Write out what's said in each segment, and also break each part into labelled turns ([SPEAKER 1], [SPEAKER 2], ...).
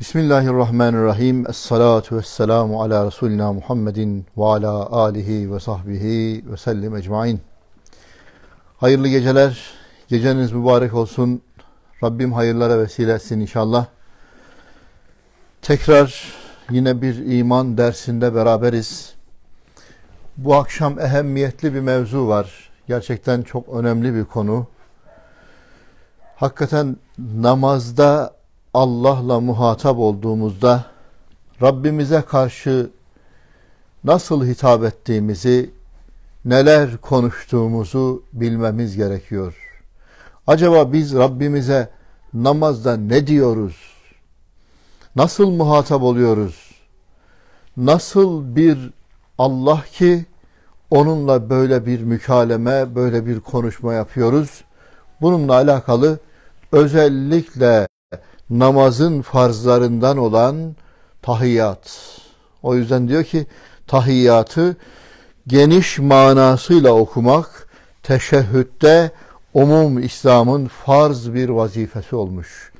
[SPEAKER 1] Bismillahirrahmanirrahim. Esselatu vesselamu ala Resulina Muhammedin ve ala alihi ve sahbihi ve sellim ecmain. Hayırlı geceler. Geceniz mübarek olsun. Rabbim hayırlara vesile etsin inşallah. Tekrar yine bir iman dersinde beraberiz. Bu akşam ehemmiyetli bir mevzu var. Gerçekten çok önemli bir konu. Hakikaten namazda Allah'la muhatap olduğumuzda Rabbimize karşı nasıl hitap ettiğimizi, neler konuştuğumuzu bilmemiz gerekiyor. Acaba biz Rabbimize namazda ne diyoruz? Nasıl muhatap oluyoruz? Nasıl bir Allah ki onunla böyle bir mükaleme, böyle bir konuşma yapıyoruz? Bununla alakalı özellikle namazın farzlarından olan tahiyyat. O yüzden diyor ki tahiyyatı geniş manasıyla okumak teşehhütte umum İslam'ın farz bir vazifesi olmuş.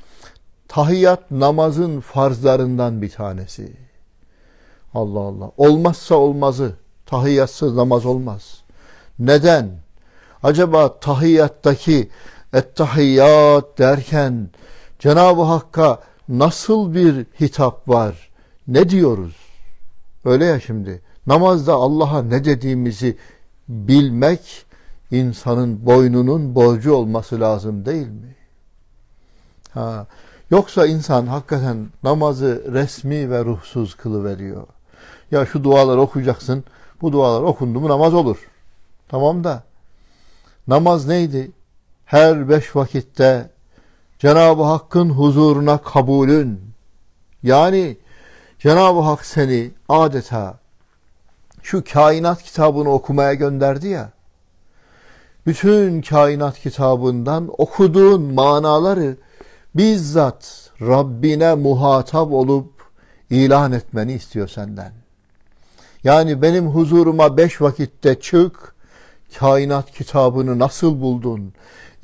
[SPEAKER 1] Tahiyyat namazın farzlarından bir tanesi. Allah Allah. Olmazsa olmazı. Tahiyyatsız namaz olmaz. Neden? Acaba tahiyyattaki ettahiyyat derken Cenab-ı Hakk'a nasıl bir hitap var? Ne diyoruz? Öyle ya şimdi. Namazda Allah'a ne dediğimizi bilmek insanın boynunun borcu olması lazım değil mi? Ha. Yoksa insan hakikaten namazı resmi ve ruhsuz kılıveriyor. Ya şu dualar okuyacaksın. Bu dualar okundu mu namaz olur. Tamam da namaz neydi? Her beş vakitte Cenab-ı Hakk'ın huzuruna kabulün yani Cenab-ı Hak seni adeta şu kainat kitabını okumaya gönderdi ya bütün kainat kitabından okuduğun manaları bizzat Rabbine muhatap olup ilan etmeni istiyor senden. Yani benim huzuruma beş vakitte çık, kainat kitabını nasıl buldun?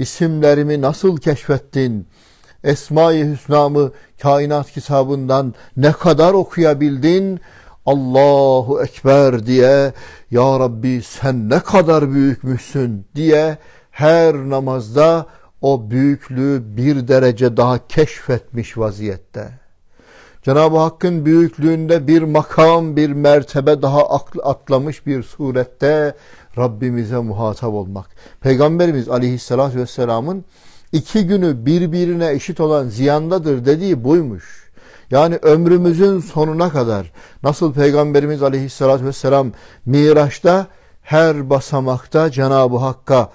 [SPEAKER 1] İsimlerimi nasıl keşfettin? Esma-i Hüsna'mı kainat kitabından ne kadar okuyabildin? Allahu Ekber diye Ya Rabbi sen ne kadar büyükmüşsün diye her namazda o büyüklüğü bir derece daha keşfetmiş vaziyette. Cenab-ı Hakk'ın büyüklüğünde bir makam, bir mertebe daha atlamış bir surette Rabbimize muhatap olmak. Peygamberimiz aleyhissalatü vesselamın iki günü birbirine eşit olan ziyandadır dediği buymuş. Yani ömrümüzün sonuna kadar nasıl Peygamberimiz aleyhissalatü vesselam Miraç'ta her basamakta Cenab-ı Hakk'a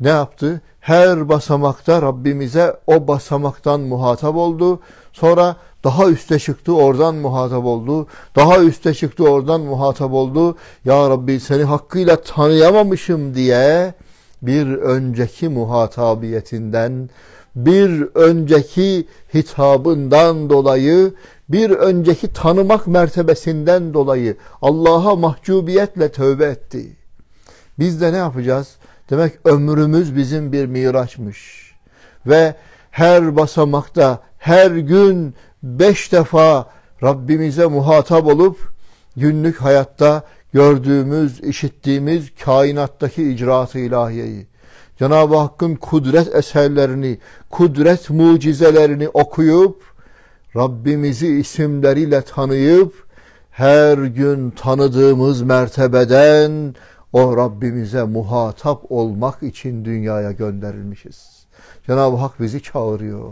[SPEAKER 1] ne yaptı? Her basamakta Rabbimize o basamaktan muhatap oldu. Sonra daha üste çıktı oradan muhatap oldu. Daha üste çıktı oradan muhatap oldu. Ya Rabbi seni hakkıyla tanıyamamışım diye bir önceki muhatabiyetinden, bir önceki hitabından dolayı, bir önceki tanımak mertebesinden dolayı Allah'a mahcubiyetle tövbe etti. Biz de ne yapacağız? Demek ömrümüz bizim bir miraçmış. Ve her basamakta, her gün beş defa Rabbimize muhatap olup günlük hayatta gördüğümüz, işittiğimiz kainattaki icraat-ı ilahiyeyi, Cenab-ı Hakk'ın kudret eserlerini, kudret mucizelerini okuyup, Rabbimizi isimleriyle tanıyıp, her gün tanıdığımız mertebeden o Rabbimize muhatap olmak için dünyaya gönderilmişiz. Cenab-ı Hak bizi çağırıyor.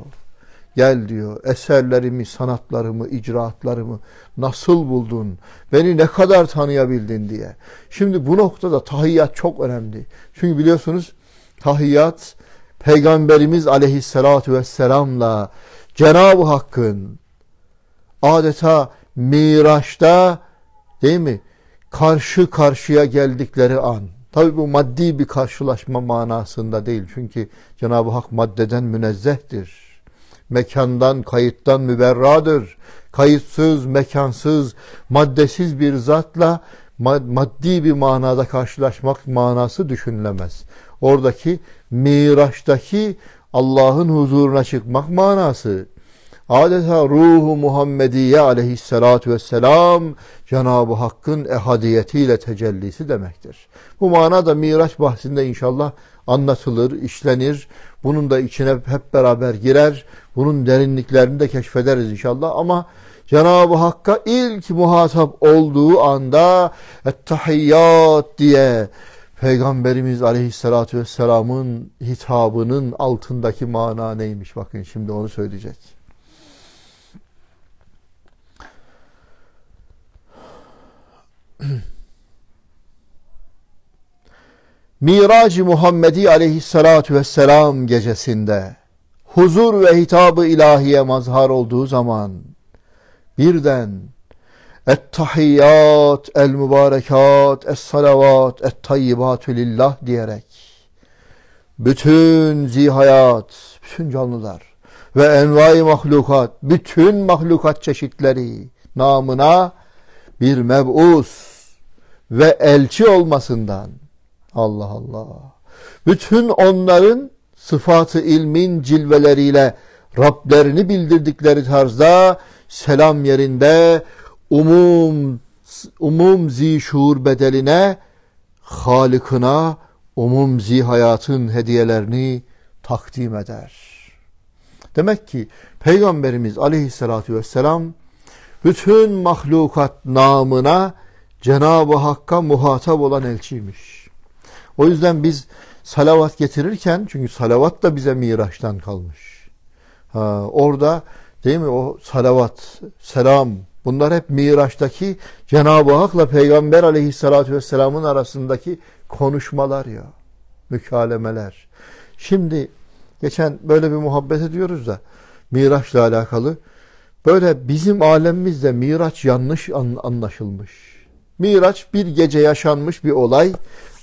[SPEAKER 1] Gel diyor eserlerimi, sanatlarımı, icraatlarımı nasıl buldun? Beni ne kadar tanıyabildin diye. Şimdi bu noktada tahiyyat çok önemli. Çünkü biliyorsunuz tahiyyat Peygamberimiz aleyhissalatu vesselamla Cenab-ı Hakk'ın adeta Miraç'ta değil mi? Karşı karşıya geldikleri an. Tabi bu maddi bir karşılaşma manasında değil. Çünkü Cenab-ı Hak maddeden münezzehtir mekandan, kayıttan müberradır. Kayıtsız, mekansız, maddesiz bir zatla maddi bir manada karşılaşmak manası düşünülemez. Oradaki Miraç'taki Allah'ın huzuruna çıkmak manası, adeta ruhu Muhammediye aleyhissalatu vesselam Cenab-ı Hakk'ın ehadiyetiyle tecellisi demektir. Bu manada Miraç bahsinde inşallah anlatılır, işlenir. Bunun da içine hep beraber girer. Bunun derinliklerini de keşfederiz inşallah ama Cenab-ı Hakk'a ilk muhatap olduğu anda Ettehiyyat diye Peygamberimiz Aleyhisselatü Vesselam'ın hitabının altındaki mana neymiş? Bakın şimdi onu söyleyecek. Mirac-ı Muhammedi Aleyhisselatü Vesselam gecesinde huzur ve hitabı ilahiye mazhar olduğu zaman birden Et-tahiyyat, el-mübarekat, es-salavat, et-tayyibatü lillah diyerek bütün zihayat, bütün canlılar ve envai mahlukat, bütün mahlukat çeşitleri namına bir meb'us ve elçi olmasından Allah Allah. Bütün onların sıfatı ilmin cilveleriyle Rablerini bildirdikleri tarzda selam yerinde umum umum zi şuur bedeline Halıkına umum zi hayatın hediyelerini takdim eder. Demek ki Peygamberimiz aleyhissalatü vesselam bütün mahlukat namına Cenab-ı Hakk'a muhatap olan elçiymiş. O yüzden biz salavat getirirken çünkü salavat da bize Miraç'tan kalmış. Ha, orada değil mi o salavat, selam bunlar hep Miraç'taki Cenab-ı Hak'la Peygamber aleyhissalatü vesselamın arasındaki konuşmalar ya. Mükalemeler. Şimdi geçen böyle bir muhabbet ediyoruz da Miraç'la alakalı. Böyle bizim alemimizde Miraç yanlış anlaşılmış. Miraç bir gece yaşanmış bir olay.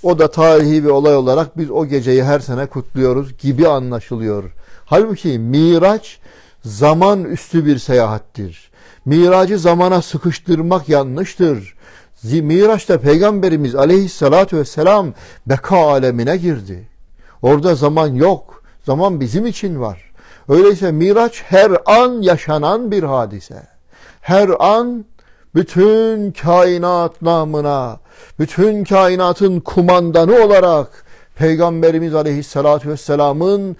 [SPEAKER 1] O da tarihi bir olay olarak biz o geceyi her sene kutluyoruz gibi anlaşılıyor. Halbuki Miraç zaman üstü bir seyahattir. Miracı zamana sıkıştırmak yanlıştır. Miraç'ta Peygamberimiz aleyhissalatü vesselam beka alemine girdi. Orada zaman yok. Zaman bizim için var. Öyleyse Miraç her an yaşanan bir hadise. Her an bütün kainat namına, bütün kainatın kumandanı olarak Peygamberimiz Aleyhisselatü Vesselam'ın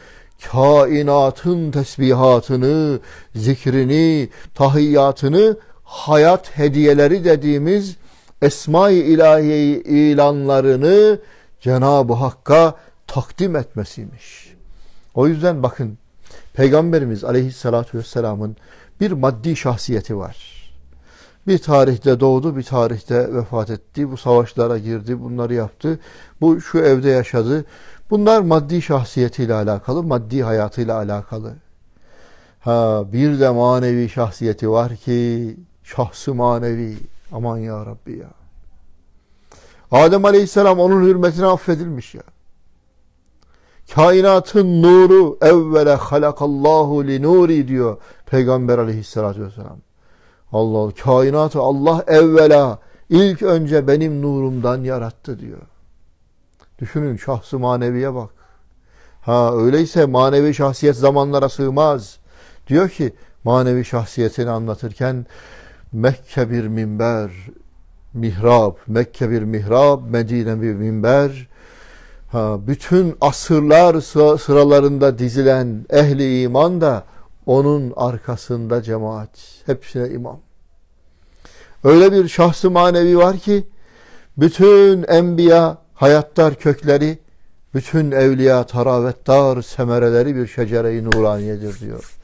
[SPEAKER 1] kainatın tesbihatını, zikrini, tahiyyatını, hayat hediyeleri dediğimiz Esma-i İlahiye ilanlarını Cenab-ı Hakk'a takdim etmesiymiş. O yüzden bakın Peygamberimiz Aleyhisselatü Vesselam'ın bir maddi şahsiyeti var. Bir tarihte doğdu, bir tarihte vefat etti. Bu savaşlara girdi, bunları yaptı. Bu şu evde yaşadı. Bunlar maddi şahsiyetiyle alakalı, maddi hayatıyla alakalı. Ha bir de manevi şahsiyeti var ki şahsı manevi. Aman ya Rabbi ya. Adem Aleyhisselam onun hürmetine affedilmiş ya. Kainatın nuru evvele halakallahu li nuri diyor Peygamber Aleyhisselatü vesselam. Allah kainatı Allah evvela ilk önce benim nurumdan yarattı diyor. Düşünün şahsı maneviye bak. Ha öyleyse manevi şahsiyet zamanlara sığmaz. Diyor ki manevi şahsiyetini anlatırken Mekke bir minber, mihrab, Mekke bir mihrab, Medine bir minber. Ha, bütün asırlar sıralarında dizilen ehli iman da onun arkasında cemaat. Hepsine imam. Öyle bir şahsı manevi var ki bütün enbiya hayattar kökleri, bütün evliya taravettar semereleri bir şecere-i nuraniyedir diyor.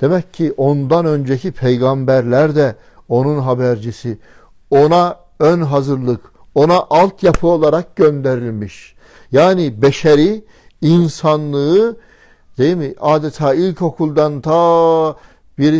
[SPEAKER 1] Demek ki ondan önceki peygamberler de onun habercisi, ona ön hazırlık, ona altyapı olarak gönderilmiş. Yani beşeri insanlığı değil mi? Adeta ilkokuldan ta bir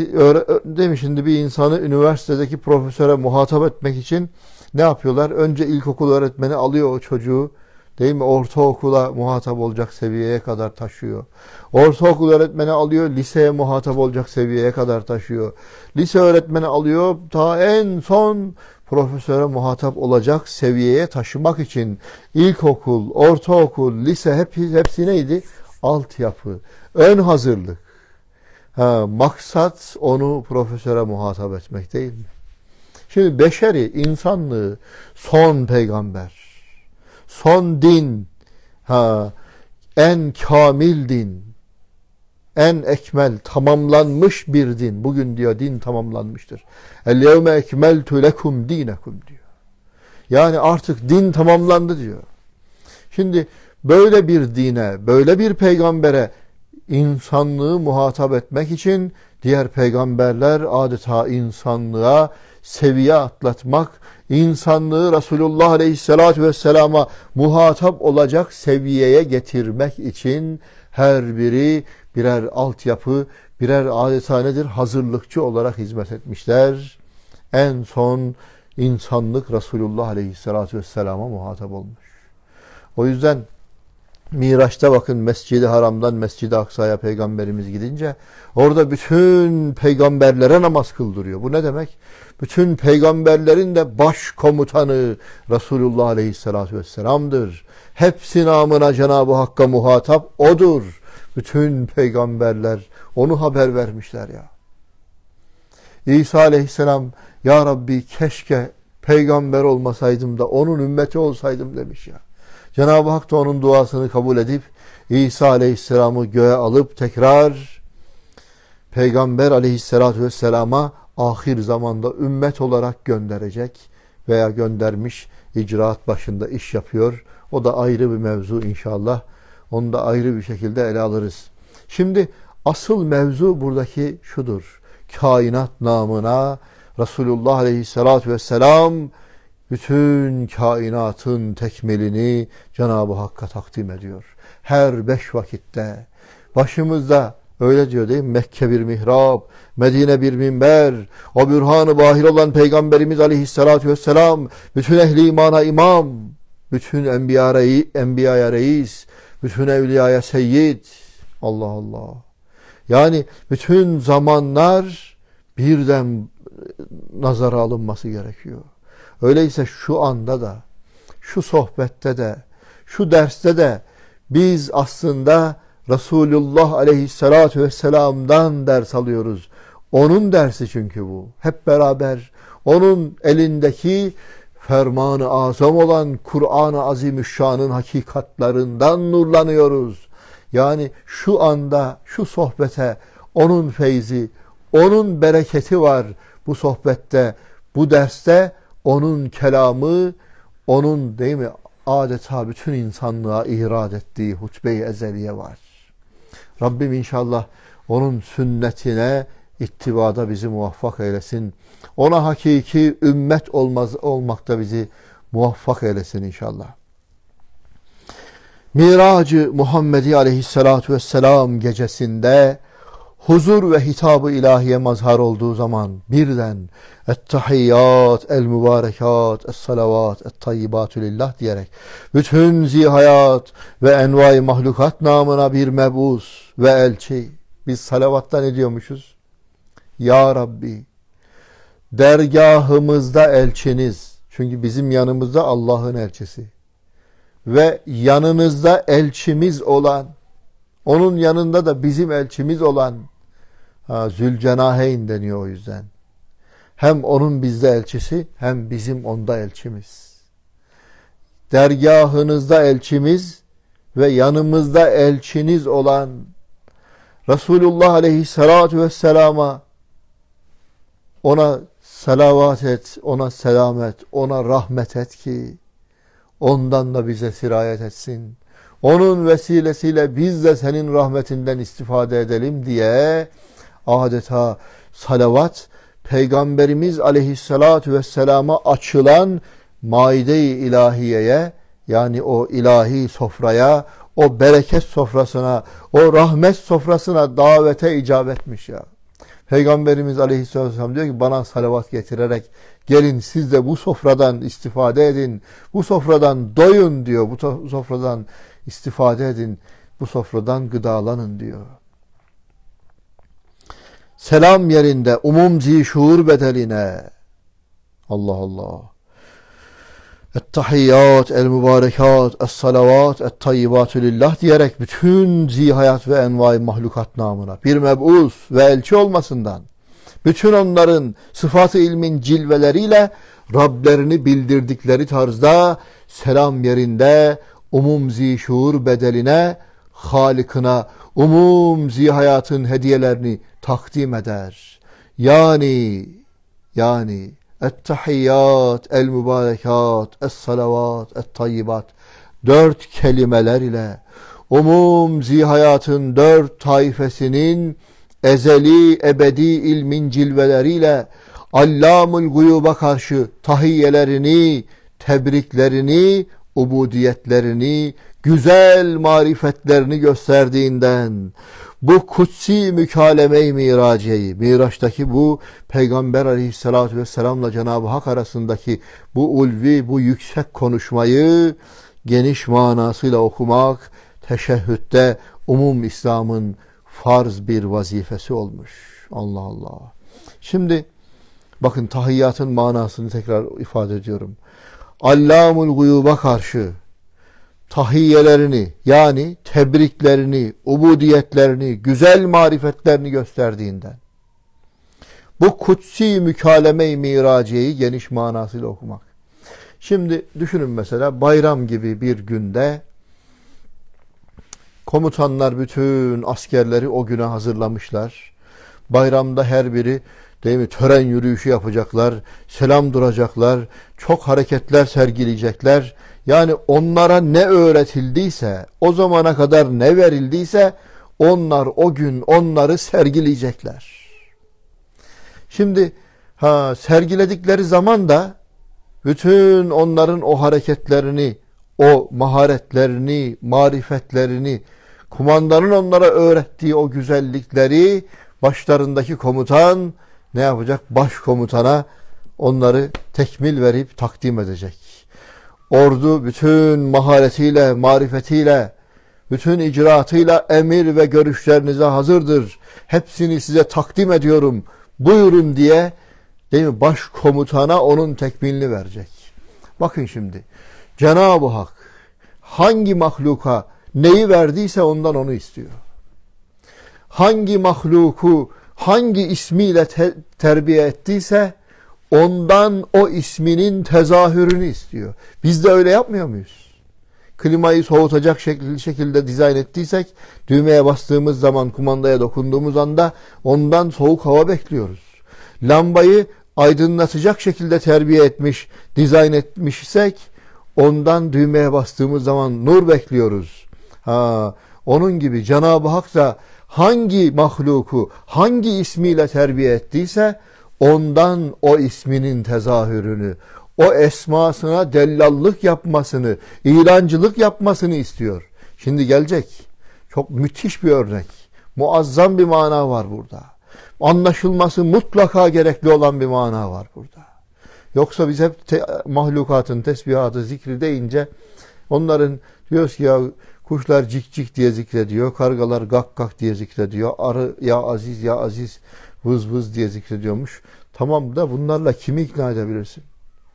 [SPEAKER 1] değil mi şimdi bir insanı üniversitedeki profesöre muhatap etmek için ne yapıyorlar? Önce ilkokul öğretmeni alıyor o çocuğu değil mi? Ortaokula muhatap olacak seviyeye kadar taşıyor. Ortaokul öğretmeni alıyor, liseye muhatap olacak seviyeye kadar taşıyor. Lise öğretmeni alıyor, ta en son profesöre muhatap olacak seviyeye taşımak için ilkokul, ortaokul, lise hep, hepsi neydi? Altyapı, ön hazırlık. Ha, maksat onu profesöre muhatap etmek değil mi? Şimdi beşeri, insanlığı son peygamber, son din, ha, en kamil din, en ekmel, tamamlanmış bir din. Bugün diyor din tamamlanmıştır. El yevme ekmeltu lekum dinekum diyor. Yani artık din tamamlandı diyor. Şimdi böyle bir dine, böyle bir peygambere insanlığı muhatap etmek için diğer peygamberler adeta insanlığa seviye atlatmak, insanlığı Resulullah Aleyhisselatü Vesselam'a muhatap olacak seviyeye getirmek için her biri birer altyapı, birer adeta nedir? Hazırlıkçı olarak hizmet etmişler. En son insanlık Resulullah Aleyhisselatü Vesselam'a muhatap olmuş. O yüzden Miraç'ta bakın Mescid-i Haram'dan Mescid-i Aksa'ya peygamberimiz gidince orada bütün peygamberlere namaz kıldırıyor. Bu ne demek? Bütün peygamberlerin de baş komutanı Resulullah Aleyhisselatü Vesselam'dır. Hepsi namına Cenab-ı Hakk'a muhatap odur. Bütün peygamberler onu haber vermişler ya. İsa Aleyhisselam Ya Rabbi keşke peygamber olmasaydım da onun ümmeti olsaydım demiş ya. Cenab-ı Hak da onun duasını kabul edip İsa Aleyhisselam'ı göğe alıp tekrar Peygamber Aleyhisselatü Vesselam'a ahir zamanda ümmet olarak gönderecek veya göndermiş icraat başında iş yapıyor. O da ayrı bir mevzu inşallah. Onu da ayrı bir şekilde ele alırız. Şimdi asıl mevzu buradaki şudur. Kainat namına Resulullah Aleyhisselatü Vesselam bütün kainatın tekmelini Cenab-ı Hakk'a takdim ediyor. Her beş vakitte başımızda öyle diyor değil mi? Mekke bir mihrap, Medine bir minber, o bürhanı bahir olan Peygamberimiz Aleyhisselatü Vesselam, bütün ehli imana imam, bütün enbiya rei, enbiyaya reis, bütün evliyaya seyyid. Allah Allah. Yani bütün zamanlar birden nazara alınması gerekiyor. Öyleyse şu anda da, şu sohbette de, şu derste de biz aslında Resulullah aleyhissalatu vesselam'dan ders alıyoruz. Onun dersi çünkü bu. Hep beraber onun elindeki fermanı azam olan Kur'an-ı Azimüşşan'ın hakikatlarından nurlanıyoruz. Yani şu anda şu sohbete onun feyzi, onun bereketi var bu sohbette, bu derste onun kelamı, onun değil mi adeta bütün insanlığa irad ettiği hutbe-i ezeliye var. Rabbim inşallah onun sünnetine ittibada bizi muvaffak eylesin. Ona hakiki ümmet olmaz, olmakta bizi muvaffak eylesin inşallah. Miracı Muhammedi aleyhissalatu vesselam gecesinde huzur ve hitabı ilahiye mazhar olduğu zaman birden Ettehiyyat, el mübarekat, es salavat, et tayyibatü lillah diyerek bütün zihayat ve envai mahlukat namına bir mebus ve elçi. Biz salavatta ne diyormuşuz? Ya Rabbi dergahımızda elçiniz. Çünkü bizim yanımızda Allah'ın elçisi. Ve yanınızda elçimiz olan, onun yanında da bizim elçimiz olan Zülcenaheyn deniyor o yüzden. Hem onun bizde elçisi hem bizim onda elçimiz. Dergahınızda elçimiz ve yanımızda elçiniz olan Resulullah Aleyhisselatü Vesselam'a ona salavat et, ona selamet, ona rahmet et ki ondan da bize sirayet etsin. Onun vesilesiyle biz de senin rahmetinden istifade edelim diye adeta salavat Peygamberimiz aleyhissalatu vesselama açılan maide-i ilahiyeye yani o ilahi sofraya, o bereket sofrasına, o rahmet sofrasına davete icabetmiş ya. Peygamberimiz aleyhisselatü vesselam diyor ki bana salavat getirerek gelin siz de bu sofradan istifade edin. Bu sofradan doyun diyor. Bu sofradan istifade edin. Bu sofradan gıdalanın diyor. Selam yerinde umum zişuur bedeline Allah Allah. Ettahiyyat, el mübarekat, es salavat, et tayyibatü lillah diyerek bütün zihayat ve envai mahlukat namına bir mebus ve elçi olmasından bütün onların sıfatı ilmin cilveleriyle Rablerini bildirdikleri tarzda selam yerinde umum zişur bedeline Halikına umum zihayatın hediyelerini takdim eder. Yani yani Ettehiyyat, el mübarekat, es salavat, et tayyibat. Dört kelimeler ile umum zihayatın dört taifesinin ezeli ebedi ilmin cilveleriyle Allamul guyuba karşı tahiyyelerini, tebriklerini, ubudiyetlerini, güzel marifetlerini gösterdiğinden bu kutsi mükaleme-i miraciyeyi, Miraç'taki bu Peygamber aleyhissalatü vesselamla Cenab-ı Hak arasındaki bu ulvi, bu yüksek konuşmayı geniş manasıyla okumak, teşehhütte umum İslam'ın farz bir vazifesi olmuş. Allah Allah. Şimdi bakın tahiyyatın manasını tekrar ifade ediyorum. Allamul guyuba karşı tahiyyelerini yani tebriklerini, ubudiyetlerini, güzel marifetlerini gösterdiğinden. Bu kutsi mükaleme-i miraciyeyi geniş manasıyla okumak. Şimdi düşünün mesela bayram gibi bir günde komutanlar bütün askerleri o güne hazırlamışlar. Bayramda her biri değil mi tören yürüyüşü yapacaklar, selam duracaklar, çok hareketler sergileyecekler yani onlara ne öğretildiyse, o zamana kadar ne verildiyse onlar o gün onları sergileyecekler. Şimdi ha sergiledikleri zaman da bütün onların o hareketlerini, o maharetlerini, marifetlerini, kumandanın onlara öğrettiği o güzellikleri başlarındaki komutan ne yapacak? Başkomutana onları tekmil verip takdim edecek. Ordu bütün maharetiyle, marifetiyle, bütün icraatıyla emir ve görüşlerinize hazırdır. Hepsini size takdim ediyorum. Buyurun diye değil mi? Başkomutana onun tekmilini verecek. Bakın şimdi. Cenab-ı Hak hangi mahluka neyi verdiyse ondan onu istiyor. Hangi mahluku hangi ismiyle te terbiye ettiyse ondan o isminin tezahürünü istiyor. Biz de öyle yapmıyor muyuz? Klimayı soğutacak şekilde, şekilde dizayn ettiysek düğmeye bastığımız zaman kumandaya dokunduğumuz anda ondan soğuk hava bekliyoruz. Lambayı aydınlatacak şekilde terbiye etmiş, dizayn etmişsek ondan düğmeye bastığımız zaman nur bekliyoruz. Ha, onun gibi Cenab-ı Hak da hangi mahluku hangi ismiyle terbiye ettiyse ondan o isminin tezahürünü, o esmasına dellallık yapmasını, ilancılık yapmasını istiyor. Şimdi gelecek. Çok müthiş bir örnek. Muazzam bir mana var burada. Anlaşılması mutlaka gerekli olan bir mana var burada. Yoksa biz hep te mahlukatın tesbihatı zikri deyince onların diyoruz ki ya kuşlar cik cik diye zikrediyor, kargalar gak gak diye zikrediyor, arı ya aziz ya aziz vız vız diye zikrediyormuş. Tamam da bunlarla kimi ikna edebilirsin?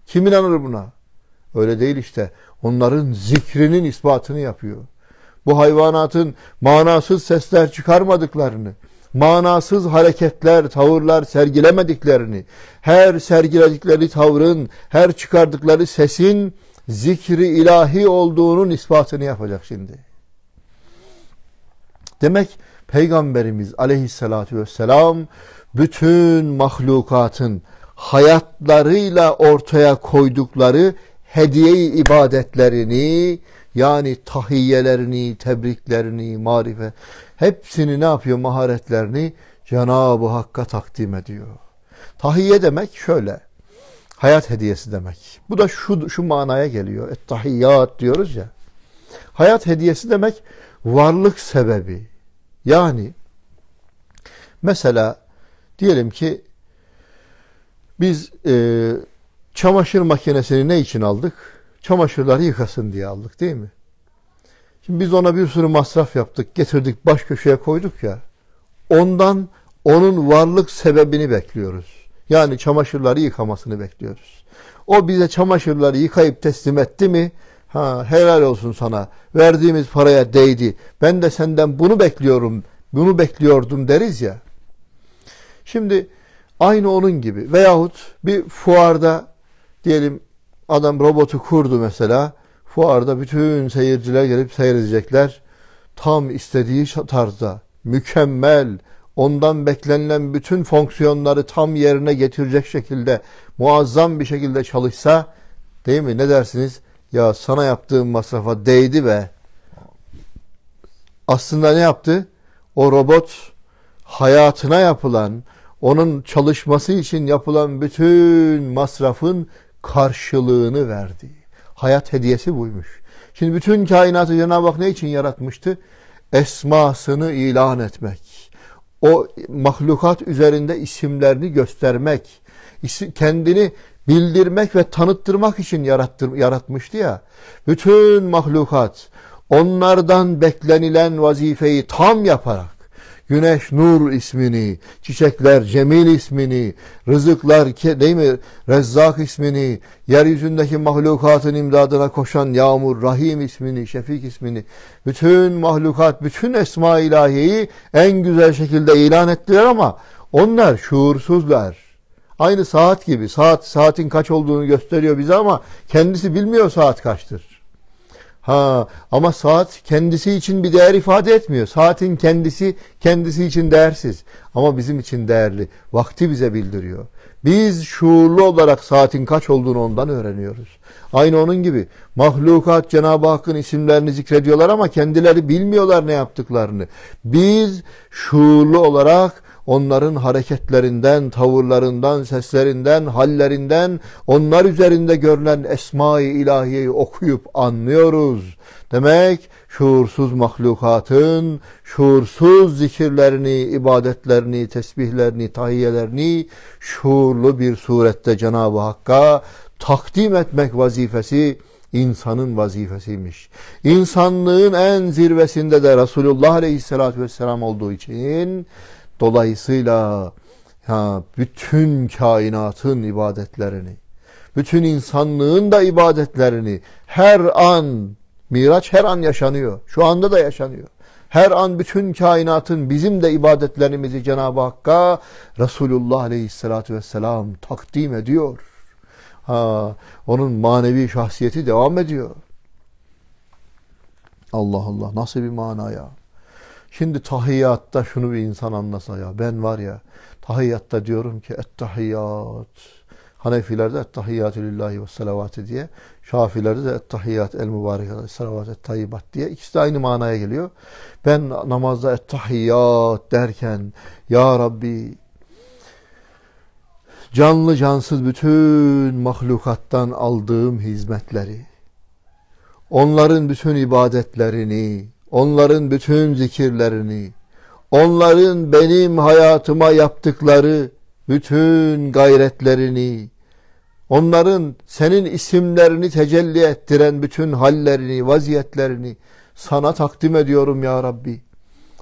[SPEAKER 1] Kim inanır buna? Öyle değil işte. Onların zikrinin ispatını yapıyor. Bu hayvanatın manasız sesler çıkarmadıklarını, manasız hareketler, tavırlar sergilemediklerini, her sergiledikleri tavrın, her çıkardıkları sesin zikri ilahi olduğunun ispatını yapacak şimdi. Demek Peygamberimiz aleyhissalatü vesselam bütün mahlukatın hayatlarıyla ortaya koydukları hediye ibadetlerini yani tahiyyelerini, tebriklerini, marife hepsini ne yapıyor? Maharetlerini Cenab-ı Hakk'a takdim ediyor. Tahiyye demek şöyle. Hayat hediyesi demek. Bu da şu şu manaya geliyor. Et tahiyyat diyoruz ya. Hayat hediyesi demek varlık sebebi. Yani mesela Diyelim ki biz e, çamaşır makinesini ne için aldık? Çamaşırları yıkasın diye aldık değil mi? Şimdi biz ona bir sürü masraf yaptık, getirdik, baş köşeye koyduk ya. Ondan onun varlık sebebini bekliyoruz. Yani çamaşırları yıkamasını bekliyoruz. O bize çamaşırları yıkayıp teslim etti mi? Ha helal olsun sana. Verdiğimiz paraya değdi. Ben de senden bunu bekliyorum. Bunu bekliyordum deriz ya. Şimdi aynı onun gibi veyahut bir fuarda diyelim adam robotu kurdu mesela. Fuarda bütün seyirciler gelip seyredecekler. Tam istediği tarzda mükemmel, ondan beklenilen bütün fonksiyonları tam yerine getirecek şekilde muazzam bir şekilde çalışsa değil mi? Ne dersiniz? Ya sana yaptığım masrafa değdi ve aslında ne yaptı? O robot hayatına yapılan, onun çalışması için yapılan bütün masrafın karşılığını verdi. Hayat hediyesi buymuş. Şimdi bütün kainatı Cenab-ı Hak ne için yaratmıştı? Esmasını ilan etmek. O mahlukat üzerinde isimlerini göstermek. Kendini bildirmek ve tanıttırmak için yarattır, yaratmıştı ya. Bütün mahlukat onlardan beklenilen vazifeyi tam yaparak Güneş Nur ismini, çiçekler Cemil ismini, rızıklar değil mi Rezzak ismini, yeryüzündeki mahlukatın imdadına koşan Yağmur Rahim ismini, Şefik ismini, bütün mahlukat, bütün esma ilahiyi en güzel şekilde ilan ettiler ama onlar şuursuzlar. Aynı saat gibi. Saat saatin kaç olduğunu gösteriyor bize ama kendisi bilmiyor saat kaçtır. Ha ama saat kendisi için bir değer ifade etmiyor. Saatin kendisi kendisi için değersiz ama bizim için değerli. Vakti bize bildiriyor. Biz şuurlu olarak saatin kaç olduğunu ondan öğreniyoruz. Aynı onun gibi mahlukat Cenab-ı Hakk'ın isimlerini zikrediyorlar ama kendileri bilmiyorlar ne yaptıklarını. Biz şuurlu olarak onların hareketlerinden, tavırlarından, seslerinden, hallerinden, onlar üzerinde görülen esma-i ilahiyeyi okuyup anlıyoruz. Demek şuursuz mahlukatın şuursuz zikirlerini, ibadetlerini, tesbihlerini, tahiyyelerini şuurlu bir surette Cenab-ı Hakk'a takdim etmek vazifesi insanın vazifesiymiş. İnsanlığın en zirvesinde de Resulullah Aleyhisselatü Vesselam olduğu için Dolayısıyla ha, bütün kainatın ibadetlerini, bütün insanlığın da ibadetlerini her an, Miraç her an yaşanıyor. Şu anda da yaşanıyor. Her an bütün kainatın bizim de ibadetlerimizi Cenab-ı Hakk'a Resulullah Aleyhisselatü Vesselam takdim ediyor. Ha, onun manevi şahsiyeti devam ediyor. Allah Allah nasıl bir mana ya. Şimdi tahiyyatta şunu bir insan anlasa ya ben var ya tahiyyatta diyorum ki ettahiyyat Hanefilerde ettahiyyatü lillahi ve salavatı diye Şafilerde de ettahiyyat el mübarek salavat ettayyibat diye ikisi de aynı manaya geliyor. Ben namazda ettahiyyat derken Ya Rabbi canlı cansız bütün mahlukattan aldığım hizmetleri onların bütün ibadetlerini onların bütün zikirlerini, onların benim hayatıma yaptıkları bütün gayretlerini, onların senin isimlerini tecelli ettiren bütün hallerini, vaziyetlerini sana takdim ediyorum ya Rabbi.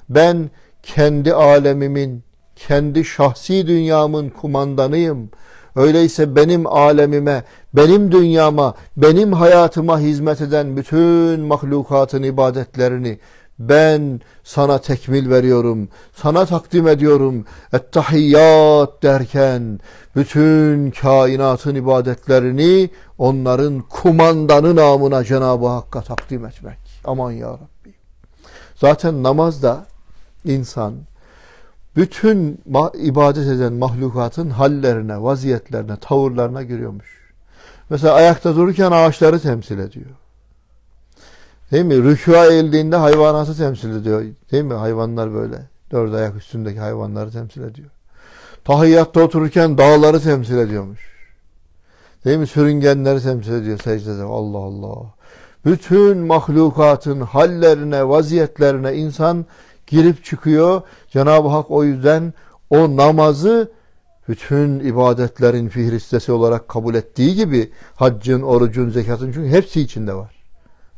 [SPEAKER 1] Ben kendi alemimin, kendi şahsi dünyamın kumandanıyım. Öyleyse benim alemime, benim dünyama, benim hayatıma hizmet eden bütün mahlukatın ibadetlerini ben sana tekmil veriyorum, sana takdim ediyorum. Ettahiyyat derken bütün kainatın ibadetlerini onların kumandanı namına Cenab-ı Hakk'a takdim etmek. Aman ya Rabbi. Zaten namazda insan bütün ibadet eden mahlukatın hallerine, vaziyetlerine, tavırlarına giriyormuş. Mesela ayakta dururken ağaçları temsil ediyor. Değil mi? Rükûa eğildiğinde hayvanatı temsil ediyor. Değil mi? Hayvanlar böyle. Dört ayak üstündeki hayvanları temsil ediyor. Tahiyyatta otururken dağları temsil ediyormuş. Değil mi? Sürüngenleri temsil ediyor secdede. Allah Allah. Bütün mahlukatın hallerine, vaziyetlerine insan girip çıkıyor. Cenab-ı Hak o yüzden o namazı bütün ibadetlerin fihristesi olarak kabul ettiği gibi haccın, orucun, zekatın çünkü hepsi içinde var.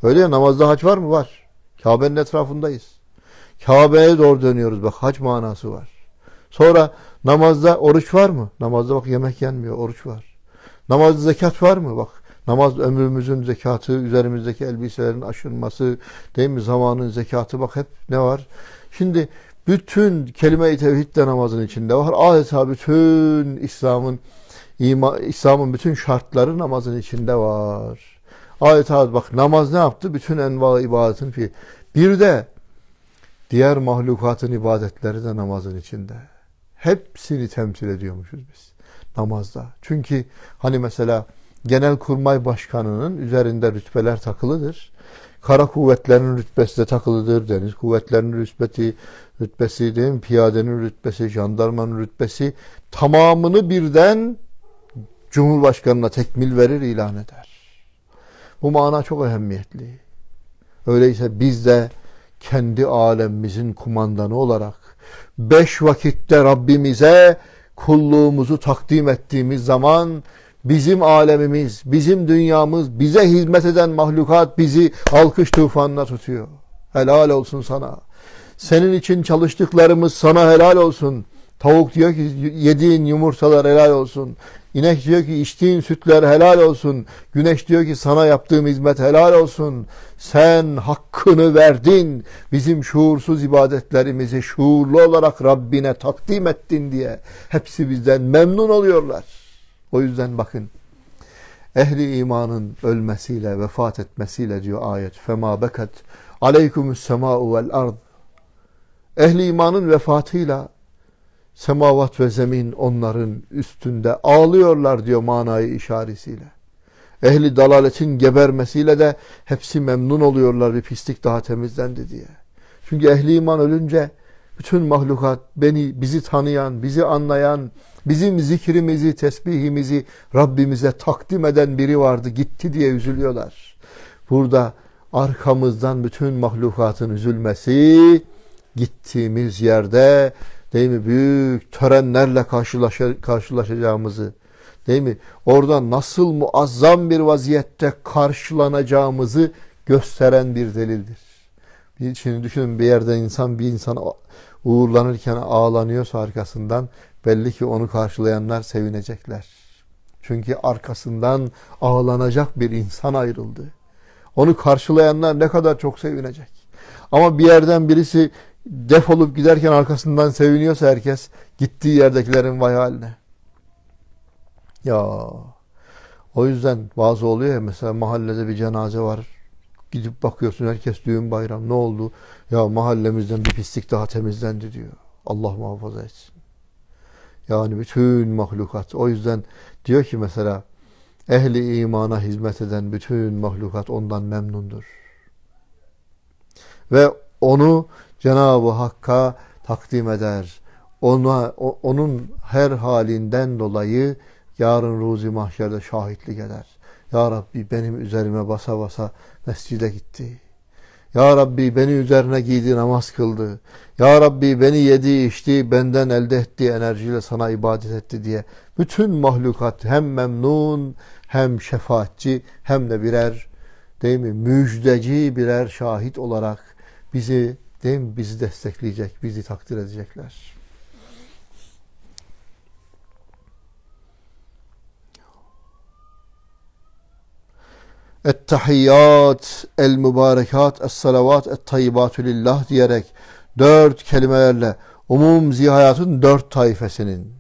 [SPEAKER 1] Öyle ya namazda hac var mı? Var. Kabe'nin etrafındayız. Kabe'ye doğru dönüyoruz. Bak hac manası var. Sonra Namazda oruç var mı? Namazda bak yemek yenmiyor, oruç var. Namazda zekat var mı? Bak namaz ömrümüzün zekatı, üzerimizdeki elbiselerin aşınması, değil mi? Zamanın zekatı bak hep ne var? Şimdi bütün kelime-i tevhid de namazın içinde var. Adeta bütün İslam'ın İslam'ın bütün şartları namazın içinde var. Adeta bak namaz ne yaptı? Bütün enva ibadetin fi. Bir de diğer mahlukatın ibadetleri de namazın içinde. Hepsini temsil ediyormuşuz biz namazda. Çünkü hani mesela Genel Kurmay Başkanı'nın üzerinde rütbeler takılıdır. Kara kuvvetlerin rütbesi de takılıdır. Deniz kuvvetlerinin rütbeti, rütbesi değil mi? Piyadenin rütbesi, jandarmanın rütbesi tamamını birden Cumhurbaşkanına tekmil verir, ilan eder. Bu mana çok ehemmiyetli. Öyleyse biz de kendi alemimizin kumandanı olarak beş vakitte Rabbimize kulluğumuzu takdim ettiğimiz zaman bizim alemimiz, bizim dünyamız, bize hizmet eden mahlukat bizi alkış tufanına tutuyor. Helal olsun sana. Senin için çalıştıklarımız sana helal olsun. Tavuk diyor ki yediğin yumurtalar helal olsun. İnek diyor ki içtiğin sütler helal olsun. Güneş diyor ki sana yaptığım hizmet helal olsun. Sen hakkını verdin. Bizim şuursuz ibadetlerimizi şuurlu olarak Rabbine takdim ettin diye. Hepsi bizden memnun oluyorlar. O yüzden bakın. Ehli imanın ölmesiyle, vefat etmesiyle diyor ayet. Fema bekat aleykumus sema'u vel ard. Ehli imanın vefatıyla Semavat ve zemin onların üstünde ağlıyorlar diyor manayı işaretiyle. Ehli dalaletin gebermesiyle de hepsi memnun oluyorlar bir pislik daha temizlendi diye. Çünkü ehli iman ölünce bütün mahlukat beni, bizi tanıyan, bizi anlayan, bizim zikrimizi, tesbihimizi Rabbimize takdim eden biri vardı gitti diye üzülüyorlar. Burada arkamızdan bütün mahlukatın üzülmesi gittiğimiz yerde değil mi? Büyük törenlerle karşılaşacağımızı değil mi? Orada nasıl muazzam bir vaziyette karşılanacağımızı gösteren bir delildir. Şimdi düşünün bir yerde insan bir insan uğurlanırken ağlanıyorsa arkasından belli ki onu karşılayanlar sevinecekler. Çünkü arkasından ağlanacak bir insan ayrıldı. Onu karşılayanlar ne kadar çok sevinecek. Ama bir yerden birisi defolup giderken arkasından seviniyorsa herkes gittiği yerdekilerin vay haline. Ya o yüzden bazı oluyor ya mesela mahallede bir cenaze var. Gidip bakıyorsun herkes düğün bayram ne oldu? Ya mahallemizden bir pislik daha temizlendi diyor. Allah muhafaza etsin. Yani bütün mahlukat. O yüzden diyor ki mesela ehli imana hizmet eden bütün mahlukat ondan memnundur. Ve onu Cenab-ı Hakk'a takdim eder. Ona, onun her halinden dolayı yarın ruzi mahşerde şahitlik eder. Ya Rabbi benim üzerime basa basa mescide gitti. Ya Rabbi beni üzerine giydi namaz kıldı. Ya Rabbi beni yedi içti benden elde ettiği enerjiyle sana ibadet etti diye. Bütün mahlukat hem memnun hem şefaatçi hem de birer değil mi müjdeci birer şahit olarak bizi değil mi bizi destekleyecek, bizi takdir edecekler. Ettehiyyat, el mübarekat, es salavat, et tayyibatü lillah diyerek dört kelimelerle umum zihayatın dört taifesinin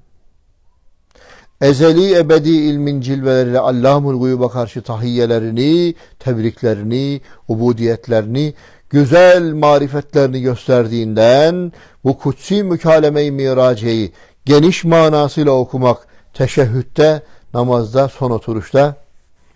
[SPEAKER 1] ezeli ebedi ilmin cilveleriyle Allah'ın guyuba karşı tahiyyelerini, tebriklerini, ubudiyetlerini, güzel marifetlerini gösterdiğinden bu kutsi mükalemeyi miraceyi geniş manasıyla okumak teşehhütte, namazda, son oturuşta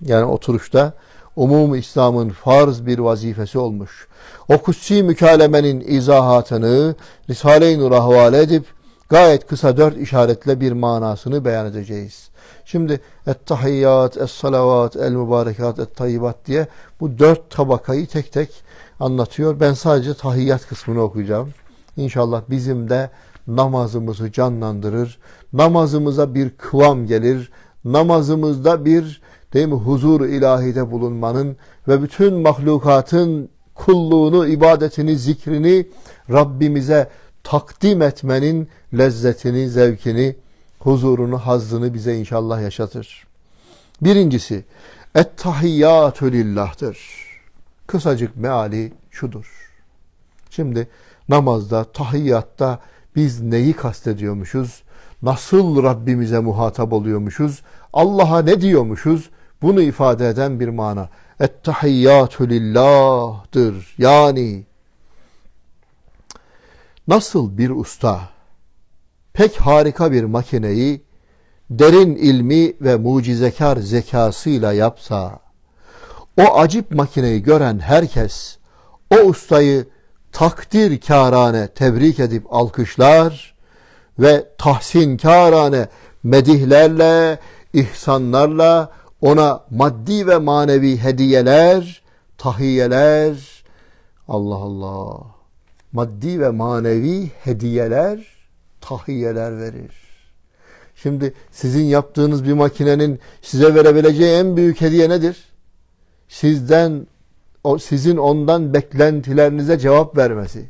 [SPEAKER 1] yani oturuşta umum İslam'ın farz bir vazifesi olmuş. O kutsi mükalemenin izahatını Risale-i Nur'a havale edip gayet kısa dört işaretle bir manasını beyan edeceğiz. Şimdi et-tahiyyat, es-salavat, el-mübarekat, et-tayyibat diye bu dört tabakayı tek tek anlatıyor. Ben sadece tahiyyat kısmını okuyacağım. İnşallah bizim de namazımızı canlandırır. Namazımıza bir kıvam gelir. Namazımızda bir değil mi huzur ilahide bulunmanın ve bütün mahlukatın kulluğunu, ibadetini, zikrini Rabbimize takdim etmenin lezzetini, zevkini, huzurunu, hazzını bize inşallah yaşatır. Birincisi, et-tahiyyatü lillah'tır. Kısacık meali şudur. Şimdi namazda, tahiyyatta biz neyi kastediyormuşuz? Nasıl Rabbimize muhatap oluyormuşuz? Allah'a ne diyormuşuz? Bunu ifade eden bir mana. Et-tahiyyatü lillah'dır. Yani nasıl bir usta pek harika bir makineyi derin ilmi ve mucizekar zekasıyla yapsa, o acip makineyi gören herkes o ustayı takdir kârane tebrik edip alkışlar ve tahsin kârane medihlerle, ihsanlarla ona maddi ve manevi hediyeler, tahiyeler, Allah Allah, maddi ve manevi hediyeler, tahiyeler verir. Şimdi sizin yaptığınız bir makinenin size verebileceği en büyük hediye nedir? Sizden o sizin ondan beklentilerinize cevap vermesi.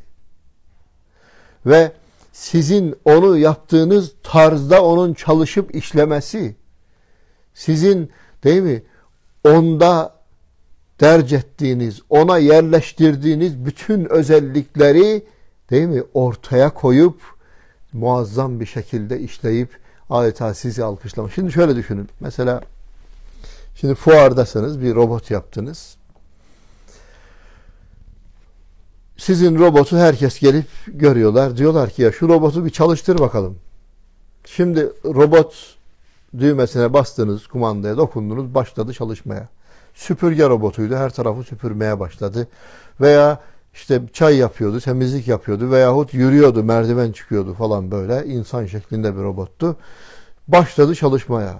[SPEAKER 1] Ve sizin onu yaptığınız tarzda onun çalışıp işlemesi. Sizin değil mi? Onda derc ettiğiniz, ona yerleştirdiğiniz bütün özellikleri değil mi? Ortaya koyup muazzam bir şekilde işleyip adeta sizi alkışlamak. Şimdi şöyle düşünün. Mesela şimdi fuardasınız bir robot yaptınız. Sizin robotu herkes gelip görüyorlar. Diyorlar ki ya şu robotu bir çalıştır bakalım. Şimdi robot düğmesine bastınız, kumandaya dokundunuz, başladı çalışmaya. Süpürge robotuydu, her tarafı süpürmeye başladı. Veya işte çay yapıyordu, temizlik yapıyordu veyahut yürüyordu, merdiven çıkıyordu falan böyle. insan şeklinde bir robottu. Başladı çalışmaya.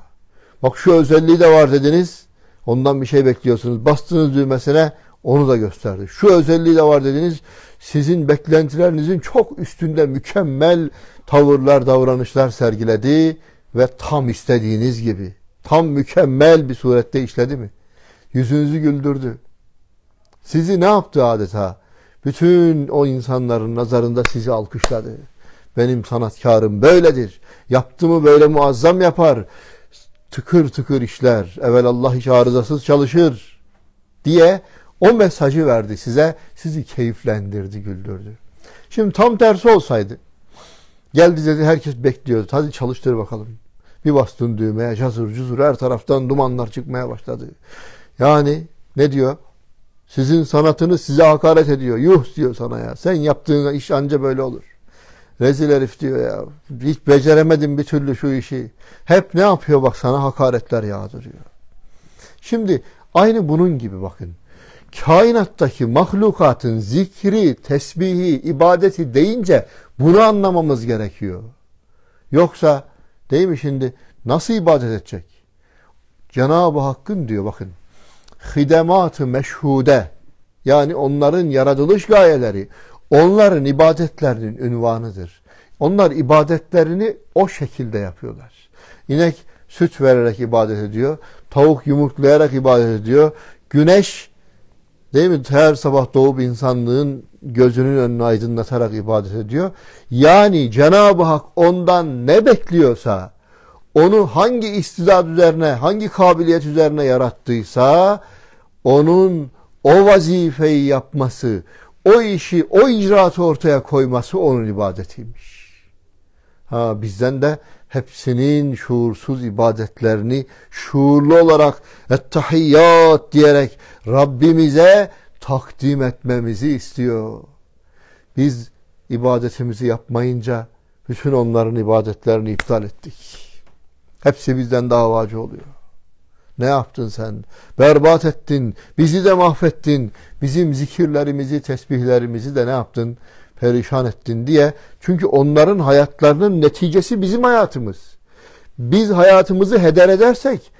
[SPEAKER 1] Bak şu özelliği de var dediniz. Ondan bir şey bekliyorsunuz. Bastığınız düğmesine onu da gösterdi. Şu özelliği de var dediniz. Sizin beklentilerinizin çok üstünde mükemmel tavırlar, davranışlar sergiledi ve tam istediğiniz gibi, tam mükemmel bir surette işledi mi? Yüzünüzü güldürdü. Sizi ne yaptı adeta? Bütün o insanların nazarında sizi alkışladı. Benim sanatkarım böyledir. Yaptığımı böyle muazzam yapar. Tıkır tıkır işler. Evvel Allah hiç arızasız çalışır. Diye o mesajı verdi size. Sizi keyiflendirdi, güldürdü. Şimdi tam tersi olsaydı. Geldi dedi herkes bekliyordu. Hadi çalıştır bakalım. Bir bastın düğmeye cazır cuzur her taraftan dumanlar çıkmaya başladı. Yani ne diyor? Sizin sanatınız size hakaret ediyor. Yuh diyor sana ya. Sen yaptığın iş anca böyle olur. Rezil herif diyor ya. Hiç beceremedim bir türlü şu işi. Hep ne yapıyor bak sana hakaretler yağdırıyor. Şimdi aynı bunun gibi bakın. Kainattaki mahlukatın zikri, tesbihi, ibadeti deyince bunu anlamamız gerekiyor. Yoksa değil mi şimdi nasıl ibadet edecek? Cenab-ı Hakk'ın diyor bakın hidemat-ı meşhude yani onların yaratılış gayeleri onların ibadetlerinin ünvanıdır. Onlar ibadetlerini o şekilde yapıyorlar. İnek süt vererek ibadet ediyor. Tavuk yumurtlayarak ibadet ediyor. Güneş değil mi her sabah doğup insanlığın gözünün önünü aydınlatarak ibadet ediyor. Yani Cenab-ı Hak ondan ne bekliyorsa onu hangi istidat üzerine, hangi kabiliyet üzerine yarattıysa onun o vazifeyi yapması, o işi, o icraatı ortaya koyması onun ibadetiymiş. Ha bizden de hepsinin şuursuz ibadetlerini şuurlu olarak ettahiyyat diyerek Rabbimize takdim etmemizi istiyor. Biz ibadetimizi yapmayınca bütün onların ibadetlerini iptal ettik. Hepsi bizden davacı oluyor. Ne yaptın sen? Berbat ettin. Bizi de mahvettin. Bizim zikirlerimizi, tesbihlerimizi de ne yaptın? Perişan ettin diye. Çünkü onların hayatlarının neticesi bizim hayatımız. Biz hayatımızı heder edersek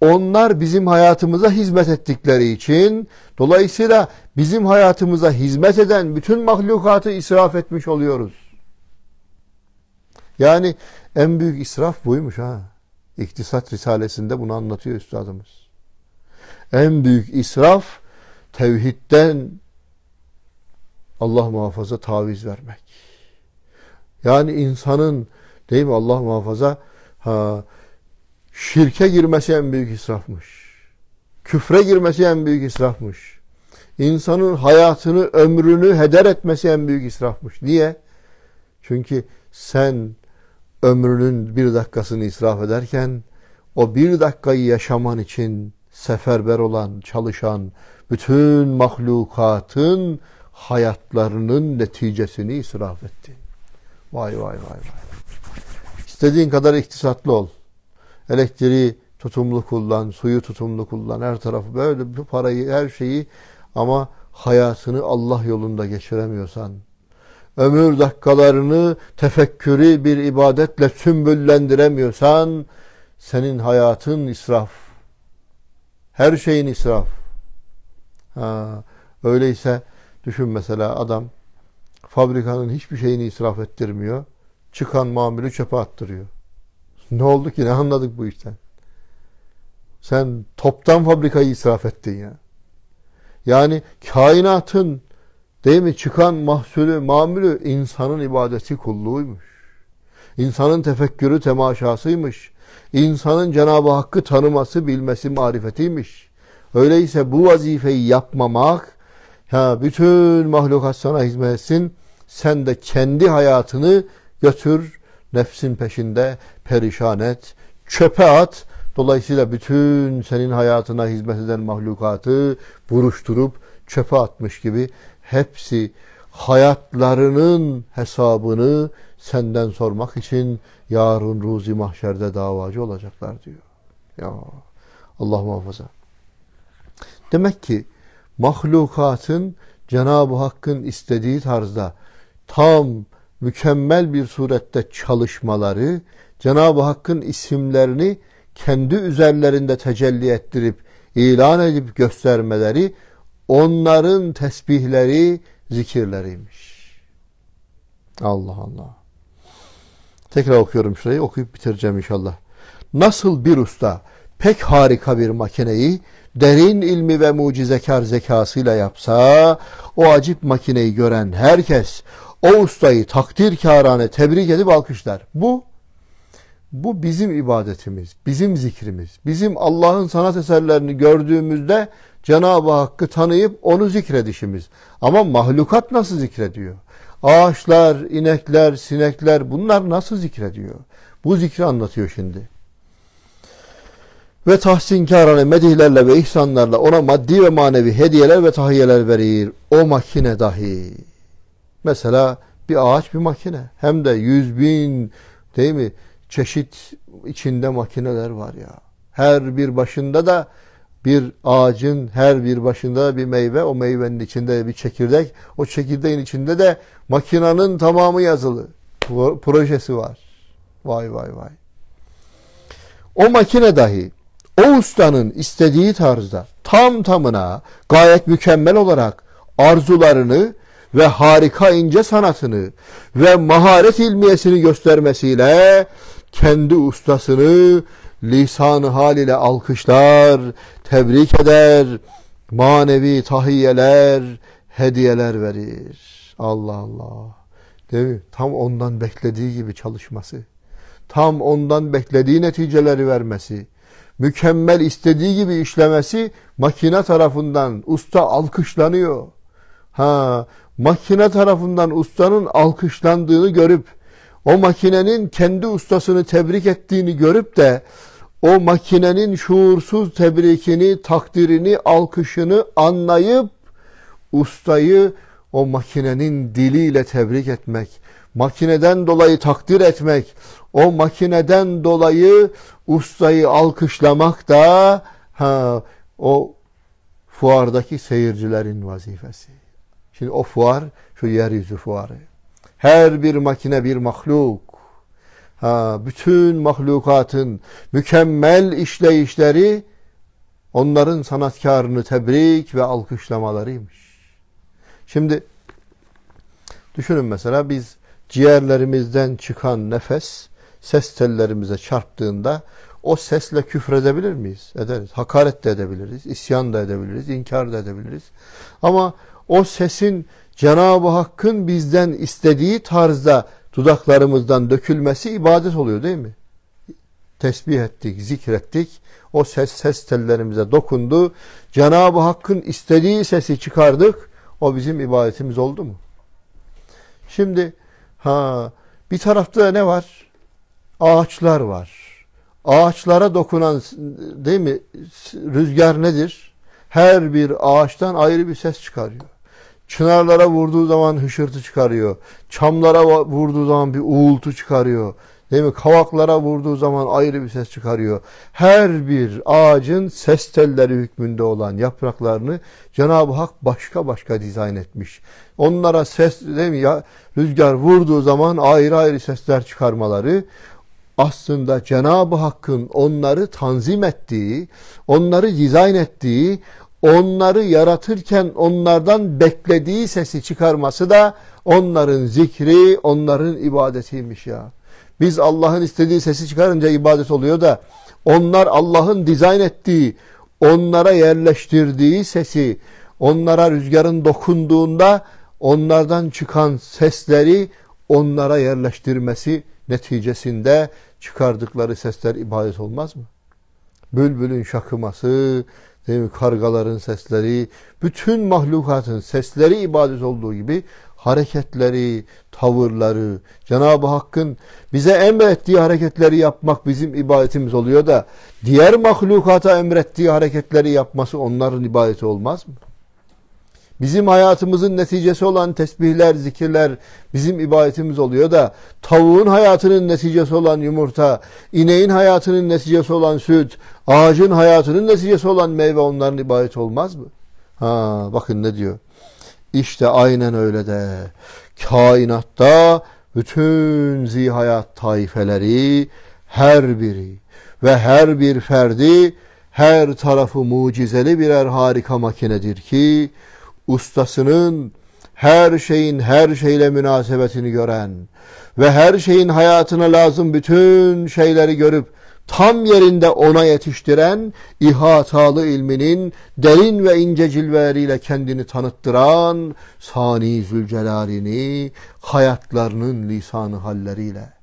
[SPEAKER 1] onlar bizim hayatımıza hizmet ettikleri için dolayısıyla bizim hayatımıza hizmet eden bütün mahlukatı israf etmiş oluyoruz. Yani en büyük israf buymuş ha. İktisat Risalesinde bunu anlatıyor üstadımız. En büyük israf tevhidden Allah muhafaza taviz vermek. Yani insanın değil mi Allah muhafaza ha, şirke girmesi en büyük israfmış. Küfre girmesi en büyük israfmış. İnsanın hayatını, ömrünü heder etmesi en büyük israfmış. Niye? Çünkü sen ömrünün bir dakikasını israf ederken o bir dakikayı yaşaman için seferber olan, çalışan bütün mahlukatın hayatlarının neticesini israf ettin. Vay vay vay vay. İstediğin kadar iktisatlı ol. Elektriği tutumlu kullan, suyu tutumlu kullan, her tarafı böyle bu parayı, her şeyi ama hayatını Allah yolunda geçiremiyorsan, ömür dakikalarını tefekkürü bir ibadetle sümbüllendiremiyorsan, senin hayatın israf. Her şeyin israf. Ha, öyleyse düşün mesela adam fabrikanın hiçbir şeyini israf ettirmiyor. Çıkan mamülü çöpe attırıyor. Ne oldu ki? Ne anladık bu işten? Sen toptan fabrikayı israf ettin ya. Yani kainatın değil mi çıkan mahsulü, mamülü insanın ibadeti kulluğuymuş. İnsanın tefekkürü temaşasıymış. İnsanın Cenab-ı Hakk'ı tanıması, bilmesi marifetiymiş. Öyleyse bu vazifeyi yapmamak, ha, bütün mahlukat sana hizmet etsin, sen de kendi hayatını götür, nefsin peşinde perişan et, çöpe at. Dolayısıyla bütün senin hayatına hizmet eden mahlukatı buruşturup çöpe atmış gibi hepsi hayatlarının hesabını senden sormak için yarın ruzi mahşerde davacı olacaklar diyor. Ya Allah muhafaza. Demek ki mahlukatın Cenab-ı Hakk'ın istediği tarzda tam mükemmel bir surette çalışmaları, Cenab-ı Hakk'ın isimlerini kendi üzerlerinde tecelli ettirip ilan edip göstermeleri onların tesbihleri, zikirleriymiş. Allah Allah. Tekrar okuyorum şurayı okuyup bitireceğim inşallah. Nasıl bir usta pek harika bir makineyi derin ilmi ve mucizekar zekasıyla yapsa o acip makineyi gören herkes o ustayı takdir kârane tebrik edip alkışlar. Bu bu bizim ibadetimiz, bizim zikrimiz. Bizim Allah'ın sanat eserlerini gördüğümüzde Cenab-ı Hakk'ı tanıyıp onu zikredişimiz. Ama mahlukat nasıl zikrediyor? Ağaçlar, inekler, sinekler bunlar nasıl zikrediyor? Bu zikri anlatıyor şimdi. Ve tahsinkarane medihlerle ve ihsanlarla ona maddi ve manevi hediyeler ve tahiyyeler verir. O makine dahi. Mesela bir ağaç bir makine. Hem de yüz bin değil mi? Çeşit içinde makineler var ya. Her bir başında da bir ağacın her bir başında bir meyve, o meyvenin içinde bir çekirdek, o çekirdeğin içinde de makinanın tamamı yazılı. Projesi var. Vay vay vay. O makine dahi o ustanın istediği tarzda tam tamına gayet mükemmel olarak arzularını ve harika ince sanatını ve maharet ilmiyesini göstermesiyle kendi ustasını lisan hal ile alkışlar, tebrik eder, manevi tahiyyeler, hediyeler verir. Allah Allah. Değil mi? Tam ondan beklediği gibi çalışması. Tam ondan beklediği neticeleri vermesi. Mükemmel istediği gibi işlemesi makine tarafından usta alkışlanıyor. Ha, makine tarafından ustanın alkışlandığını görüp o makinenin kendi ustasını tebrik ettiğini görüp de o makinenin şuursuz tebrikini, takdirini, alkışını anlayıp ustayı o makinenin diliyle tebrik etmek, makineden dolayı takdir etmek, o makineden dolayı ustayı alkışlamak da ha, o fuardaki seyircilerin vazifesi. Şimdi o fuar şu yeryüzü fuarı. Her bir makine bir mahluk. Ha, bütün mahlukatın mükemmel işleyişleri onların sanatkarını tebrik ve alkışlamalarıymış. Şimdi düşünün mesela biz ciğerlerimizden çıkan nefes ses tellerimize çarptığında o sesle küfredebilir miyiz? Ederiz. Hakaret de edebiliriz, isyan da edebiliriz, inkar da edebiliriz. Ama o sesin Cenab-ı Hakk'ın bizden istediği tarzda dudaklarımızdan dökülmesi ibadet oluyor değil mi? Tesbih ettik, zikrettik. O ses ses tellerimize dokundu. Cenab-ı Hakk'ın istediği sesi çıkardık. O bizim ibadetimiz oldu mu? Şimdi ha bir tarafta ne var? Ağaçlar var. Ağaçlara dokunan değil mi? Rüzgar nedir? Her bir ağaçtan ayrı bir ses çıkarıyor. Çınarlara vurduğu zaman hışırtı çıkarıyor. Çamlara vurduğu zaman bir uğultu çıkarıyor. Değil mi? Kavaklara vurduğu zaman ayrı bir ses çıkarıyor. Her bir ağacın ses telleri hükmünde olan yapraklarını Cenab-ı Hak başka başka dizayn etmiş. Onlara ses değil mi ya rüzgar vurduğu zaman ayrı ayrı sesler çıkarmaları aslında Cenab-ı Hakk'ın onları tanzim ettiği, onları dizayn ettiği, onları yaratırken onlardan beklediği sesi çıkarması da onların zikri, onların ibadetiymiş ya. Biz Allah'ın istediği sesi çıkarınca ibadet oluyor da onlar Allah'ın dizayn ettiği, onlara yerleştirdiği sesi, onlara rüzgarın dokunduğunda onlardan çıkan sesleri onlara yerleştirmesi neticesinde çıkardıkları sesler ibadet olmaz mı? Bülbülün şakıması, değil mi? kargaların sesleri, bütün mahlukatın sesleri ibadet olduğu gibi hareketleri, tavırları, Cenab-ı Hakk'ın bize emrettiği hareketleri yapmak bizim ibadetimiz oluyor da diğer mahlukata emrettiği hareketleri yapması onların ibadeti olmaz mı? Bizim hayatımızın neticesi olan tesbihler, zikirler bizim ibadetimiz oluyor da tavuğun hayatının neticesi olan yumurta, ineğin hayatının neticesi olan süt, ağacın hayatının neticesi olan meyve onların ibadeti olmaz mı? Ha bakın ne diyor? İşte aynen öyle de kainatta bütün zihayat taifeleri her biri ve her bir ferdi her tarafı mucizeli birer harika makinedir ki ustasının her şeyin her şeyle münasebetini gören ve her şeyin hayatına lazım bütün şeyleri görüp tam yerinde ona yetiştiren ihatalı ilminin derin ve ince cilveleriyle kendini tanıttıran Sani Zülcelal'ini hayatlarının lisanı halleriyle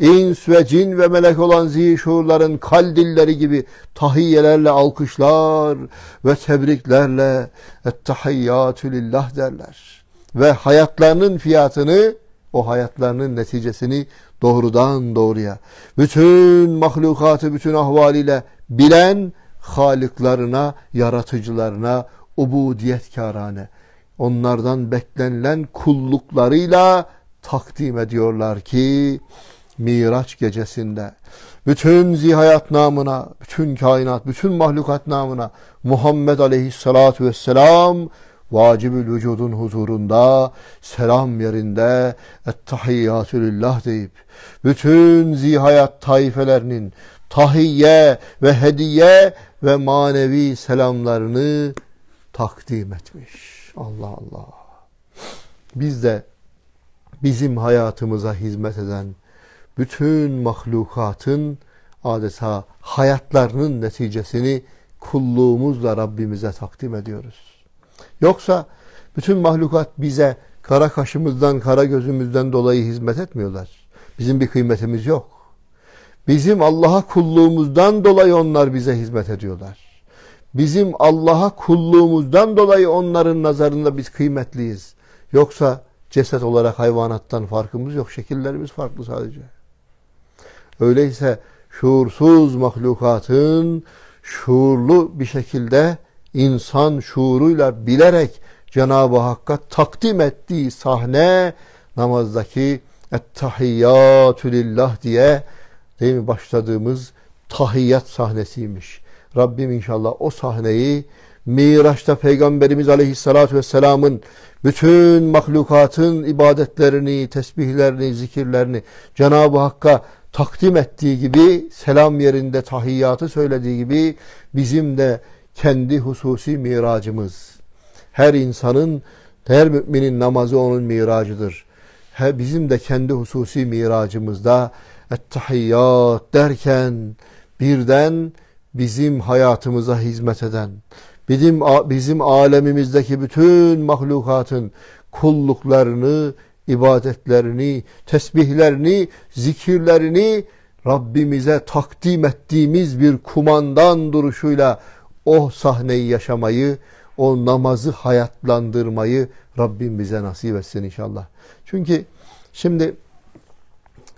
[SPEAKER 1] ins ve cin ve melek olan zişurların kaldilleri gibi tahiyyelerle alkışlar ve tebriklerle ettehiyyatü lillah derler. Ve hayatlarının fiyatını, o hayatlarının neticesini doğrudan doğruya, bütün mahlukatı bütün ahvaliyle bilen haliklarına, yaratıcılarına ubudiyetkarane, onlardan beklenilen kulluklarıyla takdim ediyorlar ki Miraç gecesinde bütün zihayat namına, bütün kainat, bütün mahlukat namına Muhammed aleyhissalatu vesselam vacibül vücudun huzurunda selam yerinde ettehiyyatü lillah deyip bütün zihayat taifelerinin tahiyye ve hediye ve manevi selamlarını takdim etmiş. Allah Allah. Biz de bizim hayatımıza hizmet eden bütün mahlukatın adeta hayatlarının neticesini kulluğumuzla Rabbimize takdim ediyoruz. Yoksa bütün mahlukat bize kara kaşımızdan, kara gözümüzden dolayı hizmet etmiyorlar. Bizim bir kıymetimiz yok. Bizim Allah'a kulluğumuzdan dolayı onlar bize hizmet ediyorlar. Bizim Allah'a kulluğumuzdan dolayı onların nazarında biz kıymetliyiz. Yoksa ceset olarak hayvanattan farkımız yok. Şekillerimiz farklı sadece. Öyleyse şuursuz mahlukatın şuurlu bir şekilde insan şuuruyla bilerek Cenab-ı Hakk'a takdim ettiği sahne namazdaki Ettehiyyatü lillah diye değil mi başladığımız tahiyyat sahnesiymiş. Rabbim inşallah o sahneyi Miraç'ta Peygamberimiz Aleyhisselatü Vesselam'ın bütün mahlukatın ibadetlerini, tesbihlerini, zikirlerini Cenab-ı Hakk'a takdim ettiği gibi selam yerinde tahiyyatı söylediği gibi bizim de kendi hususi miracımız. Her insanın, her müminin namazı onun miracıdır. He, bizim de kendi hususi miracımızda ettehiyyat derken birden bizim hayatımıza hizmet eden, bizim, bizim alemimizdeki bütün mahlukatın kulluklarını ibadetlerini, tesbihlerini, zikirlerini Rabbimize takdim ettiğimiz bir kumandan duruşuyla o sahneyi yaşamayı, o namazı hayatlandırmayı Rabbim bize nasip etsin inşallah. Çünkü şimdi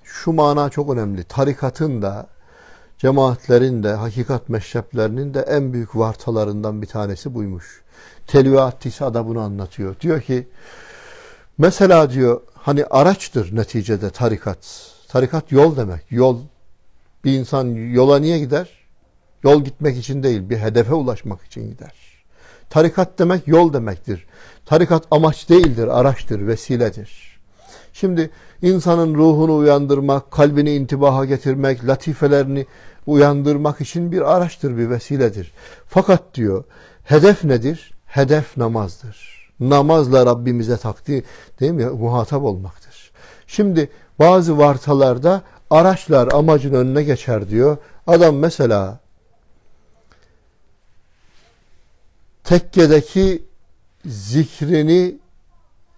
[SPEAKER 1] şu mana çok önemli. Tarikatın da, cemaatlerin de, hakikat meşreplerinin de en büyük vartalarından bir tanesi buymuş. Telviat Tisa da bunu anlatıyor. Diyor ki, mesela diyor, hani araçtır neticede tarikat. Tarikat yol demek. Yol. Bir insan yola niye gider? Yol gitmek için değil, bir hedefe ulaşmak için gider. Tarikat demek yol demektir. Tarikat amaç değildir, araçtır, vesiledir. Şimdi insanın ruhunu uyandırmak, kalbini intibaha getirmek, latifelerini uyandırmak için bir araçtır, bir vesiledir. Fakat diyor, hedef nedir? Hedef namazdır. Namazla Rabbimize takdir, değil mi? Muhatap olmaktır. Şimdi bazı vartalarda araçlar amacın önüne geçer diyor. Adam mesela tekkedeki zikrini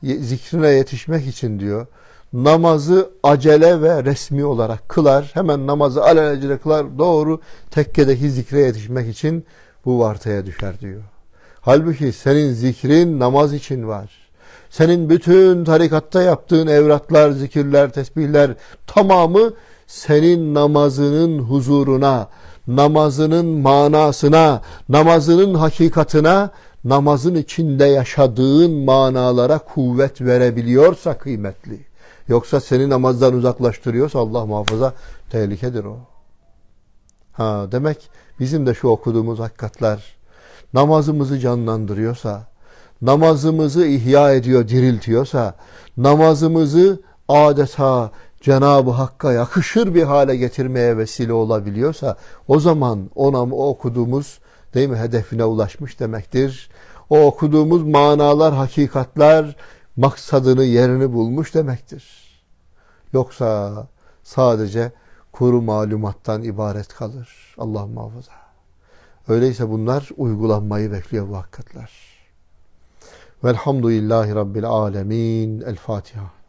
[SPEAKER 1] zikrine yetişmek için diyor namazı acele ve resmi olarak kılar. Hemen namazı alelacele kılar. Doğru tekkedeki zikre yetişmek için bu vartaya düşer diyor. Halbuki senin zikrin namaz için var. Senin bütün tarikatta yaptığın evratlar, zikirler, tesbihler tamamı senin namazının huzuruna, namazının manasına, namazının hakikatına, namazın içinde yaşadığın manalara kuvvet verebiliyorsa kıymetli. Yoksa seni namazdan uzaklaştırıyorsa Allah muhafaza tehlikedir o. Ha demek bizim de şu okuduğumuz hakikatler namazımızı canlandırıyorsa, namazımızı ihya ediyor, diriltiyorsa, namazımızı adeta Cenab-ı Hakk'a yakışır bir hale getirmeye vesile olabiliyorsa o zaman ona o okuduğumuz değil mi hedefine ulaşmış demektir. O okuduğumuz manalar, hakikatler maksadını, yerini bulmuş demektir. Yoksa sadece kuru malumattan ibaret kalır. Allah muhafaza. Öyleyse bunlar uygulanmayı bekliyor bu hakikatler. Velhamdülillahi Rabbil Alemin. El Fatiha.